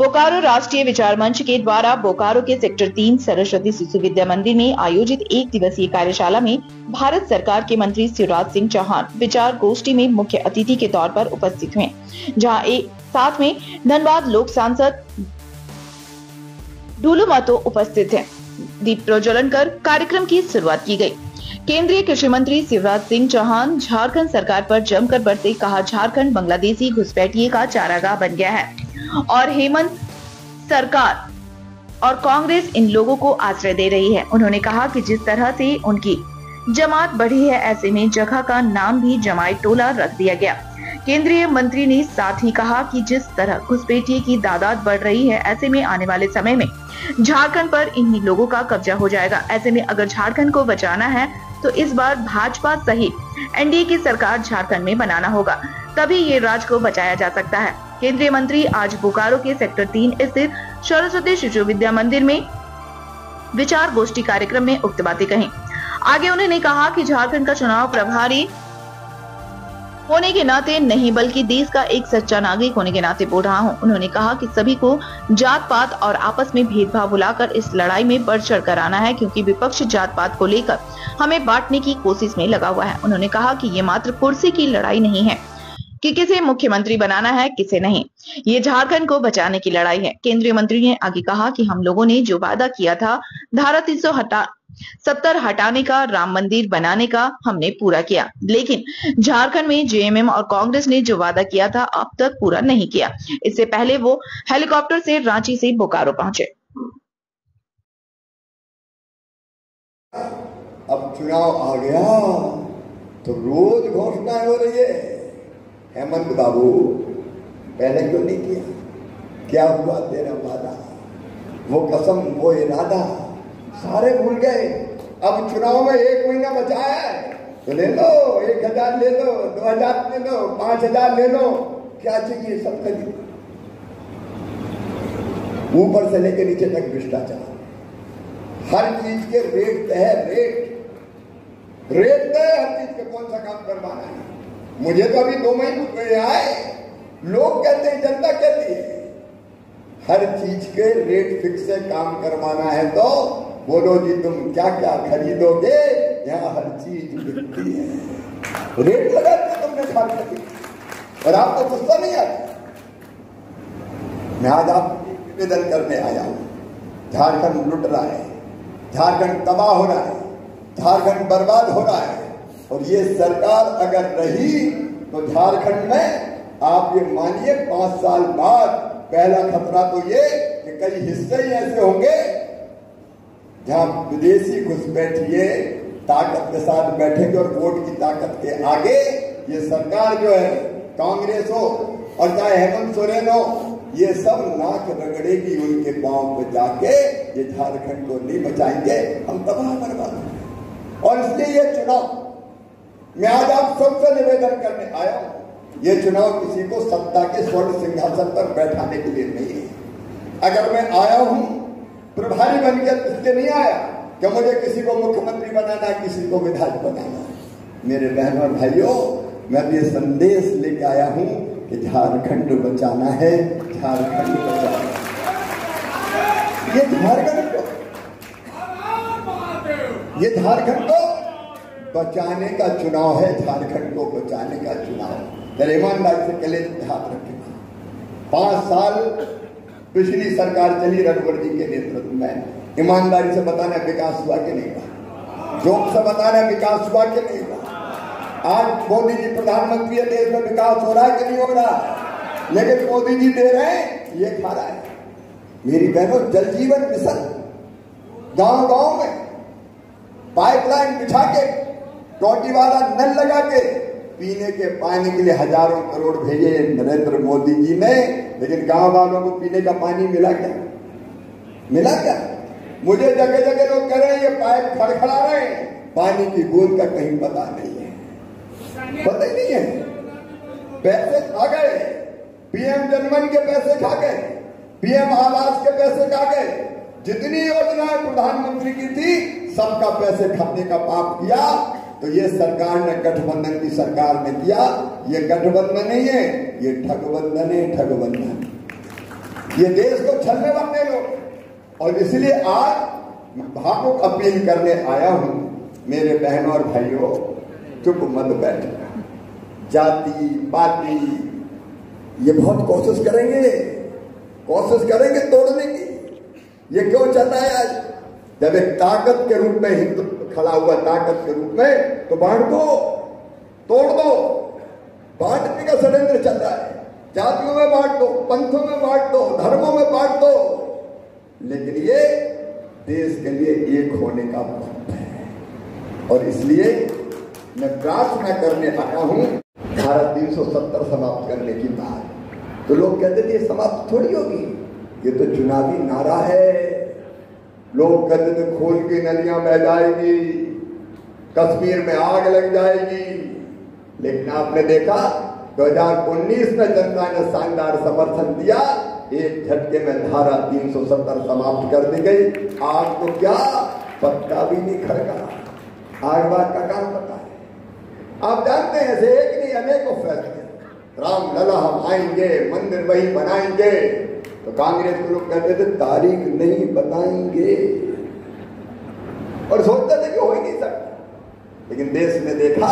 बोकारो राष्ट्रीय विचार मंच के द्वारा बोकारो के सेक्टर तीन सरस्वती शिशु विद्या मंदिर में आयोजित एक दिवसीय कार्यशाला में भारत सरकार के मंत्री शिवराज सिंह चौहान विचार गोष्ठी में मुख्य अतिथि के तौर पर उपस्थित हुए, जहाँ एक साथ में धनबाद लोक सांसद डूलू मातो उपस्थित है दीप प्रज्वलन कर कार्यक्रम की शुरुआत की गई केंद्रीय कृषि मंत्री शिवराज सिंह चौहान झारखंड सरकार पर जमकर बरसे कहा झारखंड बांग्लादेशी घुसपैठिए का चारागाह बन गया है। और हेमंत सरकार और कांग्रेस इन लोगों को आश्रय दे रही है। उन्होंने कहा कि जिस तरह से उनकी जमात बढ़ी है, ऐसे में जगह का नाम भी जमाई टोला रख दिया गया। केंद्रीय मंत्री ने साथ ही कहा कि जिस तरह घुसपैठिए की दादाद बढ़ रही है, ऐसे में आने वाले समय में झारखंड पर इन्हीं लोगों का कब्जा हो जाएगा। ऐसे में अगर झारखंड को बचाना है तो इस बार भाजपा सहित एनडीए की सरकार झारखंड में बनाना होगा। तभी ये राज को बचाया जा सकता है। केंद्रीय मंत्री आज बोकारो के सेक्टर तीन स्थित सरस्वती शिशु विद्या मंदिर में विचार गोष्ठी कार्यक्रम में उक्त बातें कही। आगे उन्होंने कहा कि झारखंड का चुनाव प्रभारी होने के नाते नहीं, बल्कि देश का एक सच्चा नागरिक होने के नाते बोल रहा हूँ। उन्होंने कहा कि सभी को जात पात और आपस में भेदभाव बुलाकर इस लड़ाई में बढ़ चढ़ कर आना है, क्योंकि विपक्ष जात पात को लेकर हमें बांटने की कोशिश में लगा हुआ है। उन्होंने कहा कि ये मात्र कुर्सी की लड़ाई नहीं है कि किसे मुख्यमंत्री बनाना है, किसे नहीं। ये झारखंड को बचाने की लड़ाई है। केंद्रीय मंत्री ने आगे कहा कि हम लोगों ने जो वादा किया था, धारा तीन हटा, सत्तर हटाने का, राम मंदिर बनाने का हमने पूरा किया। लेकिन झारखंड में जेएमएम और कांग्रेस ने जो वादा किया था, अब तक पूरा नहीं किया। इससे पहले वो हेलीकॉप्टर से रांची से बोकारो पहुँचे। अब चुनाव आ गया तो रोज घोषणाएँ हो रही है। हेमंत बाबू पहले क्यों नहीं किया? क्या हुआ तेरा वादा? वो कसम, वो इरादा, सारे भूल गए। अब चुनाव में एक महीना बचा है। तो ले लो, एक हज़ार ले लो, दो हज़ार ले लो, पाँच हज़ार ले लो। क्या चाहिए सब खरीद ऊपर से लेकर नीचे तक भ्रष्टाचार। हर चीज़ के रेट तय रेट रेट तय हर चीज़ के कौन सा काम करवाना है। मुझे तो अभी दो महीने आए। लोग कहते हैं, जनता कहती है, हर चीज़ के रेट फिक्स से काम करवाना है तो बोलो जी, तुम क्या क्या खरीदोगे? यहाँ हर चीज़ बिकती है। रेट लगाते तुमने खाने और आपको गुस्सा नहीं आता? मैं आज आप निवेदन करने आया हूँ। झारखंड लुट रहा है, झारखंड तबाह हो रहा है, झारखंड बर्बाद हो रहा है। और ये सरकार अगर रही तो झारखंड में आप ये मानिए, पाँच साल बाद पहला खतरा तो ये कि कई हिस्से ही ऐसे होंगे जहाँ विदेशी घुसपैठिए ताकत के साथ बैठेंगे और वोट की ताकत के आगे ये सरकार जो है, कांग्रेस हो और चाहे हेमंत सोरेन हो, ये सब नाक रगड़ेगी उनके पाँव पे जाके, ये झारखंड को नहीं बचाएँगे। हम तबाह बर्बाद और इसलिए ये चुनाव मैं आज आप सबसे निवेदन करने आया हूँ, ये चुनाव किसी को सत्ता के स्वर्ण सिंहासन पर बैठाने के लिए नहीं है। अगर मैं आया हूँ, प्रभारी बनकर इसके नहीं आया कि मुझे किसी को मुख्यमंत्री बनाना, किसी को विधायक बनाना। मेरे बहन और भाइयों, मैं ये संदेश लेके आया हूँ कि झारखंड बचाना है, झारखंड बचाना है। ये झारखंड को ये झारखंड को बचाने का चुनाव है, झारखंड को बचाने का चुनाव ईमानदारी से कले हाथ रखे पाँच साल पिछली सरकार चली रघुवर जी के नेतृत्व में। ईमानदारी से बताना विकास हुआ कि नहीं हुआ? जोक से बताना विकास हुआ कि नहीं हुआ? आज मोदी जी प्रधानमंत्री है, देश में विकास हो रहा है कि नहीं हो रहा? लेकिन मोदी जी दे रहे हैं, ये खा रहा है। मेरी बहनों, जल जीवन मिशन। गाँव गाँव में पाइपलाइन बिछा के टोटी वाला नल लगा के पीने के पानी के लिए हज़ारों करोड़ भेजे नरेंद्र मोदी जी ने, लेकिन गाँव वालों को पीने का पानी मिला क्या? मिला क्या? मुझे जगह जगह लोग कह रहे हैं, ये पाइप खड़खड़ा रहे पानी की बूंद का कहीं पता नहीं है। पता ही नहीं है। पैसे खा गए। पीएम जनमन के पैसे खा गए। पीएम आवास के पैसे खा गए। जितनी योजनाएँ प्रधानमंत्री की थी, सबका पैसे खाने का पाप किया। तो ये सरकार ने गठबंधन की सरकार ने किया। ये गठबंधन नहीं है, ये ठगबंधन है ठगबंधन। ये देश को छलने वाले लोग। और इसलिए आज भावुक अपील करने आया हूँ, मेरे बहनों और भाइयों, चुप मत बैठना जाति पाति ये बहुत कोशिश करेंगे। कोशिश करेंगे तोड़ने की। ये क्यों चाहता है आज? जब एक ताकत के रूप में हिंदू खड़ा हुआ ताकत के रूप में तो बांट दो तोड़ दो। बांटने का षड्यंत्र चल रहा है। जातियों में बांट दो, पंथों में बांट दो, धर्मों में बांट दो। लेकिन ये देश के लिए एक होने का पंथ है। और इसलिए मैं प्रार्थना करने आया हूँ धारा 370 समाप्त करने की बात। तो लोग कहते थे समाप्त थोड़ी होगी। ये तो चुनावी नारा है। लोग थे खोल की नलियाँ बह जाएगी, कश्मीर में आग लग जाएगी। लेकिन आपने देखा 2019 में जनता ने शानदार समर्थन दिया, एक झटके में धारा 370 समाप्त कर दी गई। आग तो क्या? पत्ता भी नहीं खड़का। आग बाग का काम पता है। आप जानते हैं, ऐसे एक नहीं, अनेकों फैसले। राम लला हम आएँगे, मंदिर वही बनाएँगे। तो कांग्रेस के लोग कहते थे, तारीख नहीं बताएँगे। और सोचते थे कि हो ही नहीं सकता। लेकिन देश ने देखा,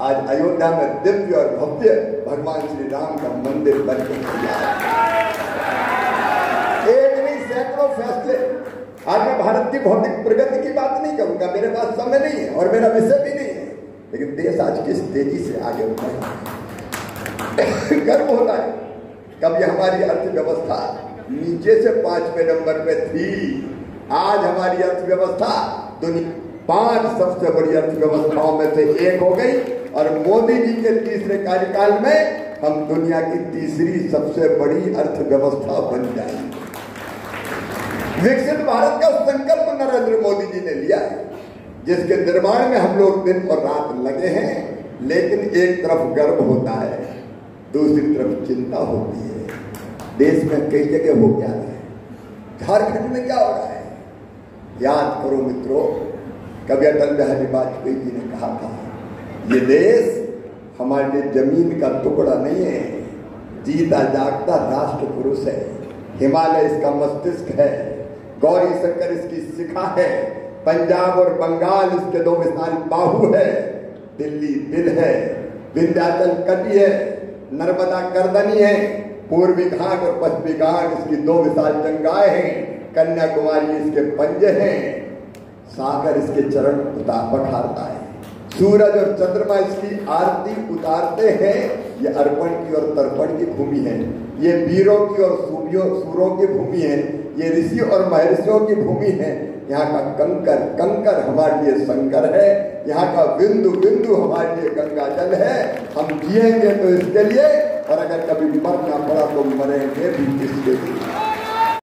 आज अयोध्या में दिव्य और भव्य भगवान श्री राम का मंदिर बन के एक नहीं सैकड़ों फैसले। आज मैं भारत की भौतिक प्रगति की बात नहीं करूँगा, मेरे पास समय नहीं है और मेरा विषय भी नहीं है। लेकिन देश आज किस तेज़ी से आगे बढ़ है? गर्व होता है। कभी हमारी अर्थव्यवस्था? नीचे से पाँचवें नंबर पे थी। आज हमारी अर्थव्यवस्था दुनिया पाँच सबसे बड़ी अर्थव्यवस्थाओं में से एक हो गई और मोदी जी के तीसरे कार्यकाल में हम दुनिया की तीसरी सबसे बड़ी अर्थव्यवस्था बन जाएँगे। विकसित भारत का संकल्प नरेंद्र मोदी जी ने लिया है, जिसके निर्माण में हम लोग दिन और रात लगे हैं, लेकिन एक तरफ़ गर्व होता है दूसरी तरफ़ चिंता होती है। देश में कई जगह हो क्या है? झारखंड में क्या हो रहा है? याद करो मित्रों, कभी अटल बिहारी वाजपेयी जी ने कहा था, ये देश हमारे लिए ज़मीन का टुकड़ा नहीं है, जीता जागता राष्ट्र पुरुष है। हिमालय इसका मस्तिष्क है, गौरी शंकर इसकी शिखा है, पंजाब और बंगाल इसके दो मिसाल बाहु है, दिल्ली दिल है, विंध्याचल कटी है नर्मदा करदनी है, पूर्वी घाट और पश्चिमी घाट, इसकी दो विशाल गंगाएँ हैं, कन्याकुमारी इसके पंजे हैं, सागर इसके चरण उतार पखारता है। सूरज और चंद्रमा इसकी आरती उतारते हैं ये अर्पण की और तर्पण की भूमि है। ये वीरों की और सूर्यों, सूरों की भूमि है। ये ऋषि और महर्षियों की भूमि है। यहाँ का कंकर कंकर हमारे लिए शंकर है। यहाँ का बिंदु बिंदु हमारे लिए गंगा जल है। हम जिएँगे तो इसके लिए, और अगर कभी मरना पड़ा तो मरेंगे भी इसके लिए?